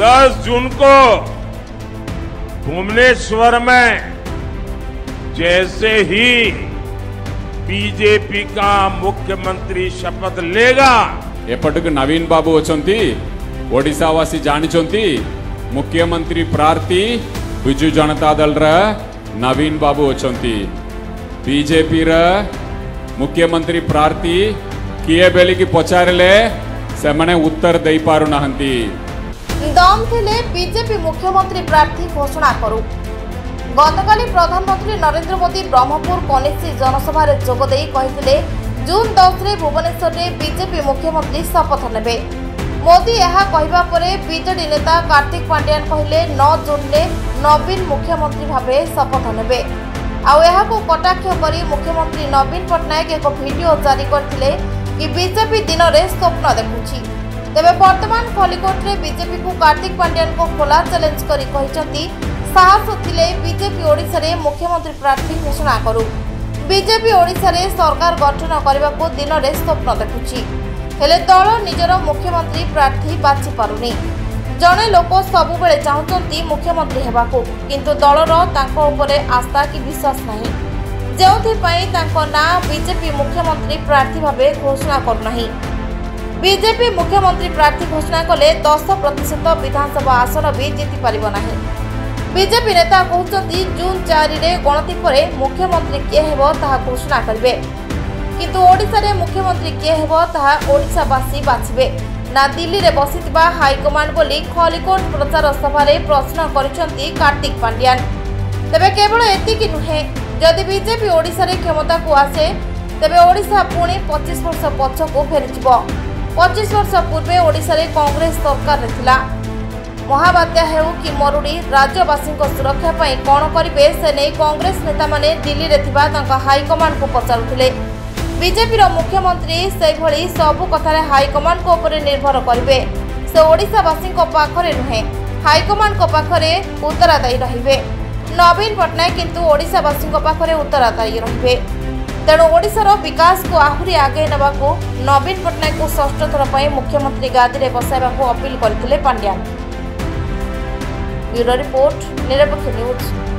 दस जून को भुवनेश्वर में जैसे ही बीजेपी का मुख्यमंत्री शपथ लेगा एपटक नवीन बाबू अच्छा ओडावासी जानते मुख्यमंत्री प्रार्थी विजु जनता दल रवीन बाबू अच्छा बीजेपी मुख्यमंत्री प्रार्थी किए बेली की पचारे से उत्तर दे पार नहंती দম ফেলে বিজেপি মুখ্যমন্ত্রী প্রার্থী ঘোষণা করুক গতকাল প্রধানমন্ত্রী নরেন্দ্র মোদী ব্রহ্মপুর কনেসি জনসভার যোগ দিয়ে কে জুন দশে ভুবনেশ্বরে বিজেপি মুখ্যমন্ত্রী শপথ নেবে মোদি ଏହା କହିବା ପରେ ବିଜେଡି ନେତା କାର୍ତ୍ତିକ ପାଣ୍ଡିଆନ କହିଲେ ନଅ ଜୁନ୍ରେ ନବୀନ ମୁଖ୍ୟମନ୍ତ୍ରୀ ଭାବେ ଶପଥ ନେବେ ଆଉ ଏହାକୁ କଟାକ୍ଷ କରି ମୁଖ୍ୟମନ୍ତ୍ରୀ ନବୀନ ପଟ୍ଟନାୟକ ଏକ ଭିଡିଓ ଜାରି କରିଥିଲେ କି ବିଜେପି ଦିନରେ ସ୍ୱପ୍ନ ଦେଖୁଛି ତେବେ ବର୍ତ୍ତମାନ ଖଲିକୋଟରେ ବିଜେପିକୁ କାର୍ତ୍ତିକ ପାଣ୍ଡିଆନଙ୍କୁ ଖୋଲା ଚ୍ୟାଲେଞ୍ଜ କରି କହିଛନ୍ତି ସାହସ ଥିଲେ ବିଜେପି ଓଡ଼ିଶାରେ ମୁଖ୍ୟମନ୍ତ୍ରୀ ପ୍ରାର୍ଥୀ ଘୋଷଣା କରୁ ବିଜେପି ଓଡ଼ିଶାରେ ସରକାର ଗଠନ କରିବାକୁ ଦିନରେ ସ୍ୱପ୍ନ ଦେଖୁଛି ହେଲେ ଦଳ ନିଜର ମୁଖ୍ୟମନ୍ତ୍ରୀ ପ୍ରାର୍ଥୀ ବାଛି ପାରୁନି ଜଣେ ଲୋକ ସବୁବେଳେ ଚାହୁଁଛନ୍ତି ମୁଖ୍ୟମନ୍ତ୍ରୀ ହେବାକୁ କିନ୍ତୁ ଦଳର ତାଙ୍କ ଉପରେ ଆସ୍ଥା କି ବିଶ୍ୱାସ ନାହିଁ ଯେଉଁଥିପାଇଁ ତାଙ୍କ ନାଁ ବିଜେପି ମୁଖ୍ୟମନ୍ତ୍ରୀ ପ୍ରାର୍ଥୀ ଭାବେ ଘୋଷଣା କରୁନାହିଁ বিজেপি মুখ্যমন্ত্রী প্রার্থী ঘোষণা কলে দশ প্রতিশত বিধানসভা আসন বি জিতি জিতিপার না বিজেপি নেতা কুমার জুন চারি গণতি পরে মুখ্যমন্ত্রী কে হব তাহা ঘোষণা করবে কিন্তু ওড়শার মুখ্যমন্ত্রী কে হব তাহা ওড়শাবাসী বাছবে না দিল্লি বসি হাইকমান্ড বলে খলিকোট প্রচার সভায় প্রশ্ন করেছেন কার্তিক পাণ্ডিয়ান তবে কেবল এতিকি নুহে যদি বিজেপি ওড়শার ক্ষমতা আসে তবে ওড়শা পুঁ পঁচিশ বর্ষ পছক ফেরিযোগ ପଚିଶ ବର୍ଷ ପୂର୍ବେ ଓଡ଼ିଶାରେ କଂଗ୍ରେସ ସରକାରରେ ଥିଲା ମହାବାତ୍ୟା ହେଉ କି ମରୁଡ଼ି ରାଜ୍ୟବାସୀଙ୍କ ସୁରକ୍ଷା ପାଇଁ କ'ଣ କରିବେ ସେ ନେଇ କଂଗ୍ରେସ ନେତାମାନେ ଦିଲ୍ଲୀରେ ଥିବା ତାଙ୍କ ହାଇକମାଣ୍ଡକୁ ପଚାରୁଥିଲେ ବିଜେପିର ମୁଖ୍ୟମନ୍ତ୍ରୀ ସେଭଳି ସବୁ କଥାରେ ହାଇକମାଣ୍ଡଙ୍କ ଉପରେ ନିର୍ଭର କରିବେ ସେ ଓଡ଼ିଶାବାସୀଙ୍କ ପାଖରେ ନୁହେଁ ହାଇକମାଣ୍ଡଙ୍କ ପାଖରେ ଉତ୍ତରାଦାୟୀ ରହିବେ ନବୀନ ପଟ୍ଟନାୟକ କିନ୍ତୁ ଓଡ଼ିଶାବାସୀଙ୍କ ପାଖରେ ଉତ୍ତରାଦାୟୀ ରହିବେ तेणु ओडार को आहुरी आगै नवीन पट्टनायक षष्ठ थोरै मुख्यमन्त्री गादिएर बस्याक अपिल गरि पाण्ड्या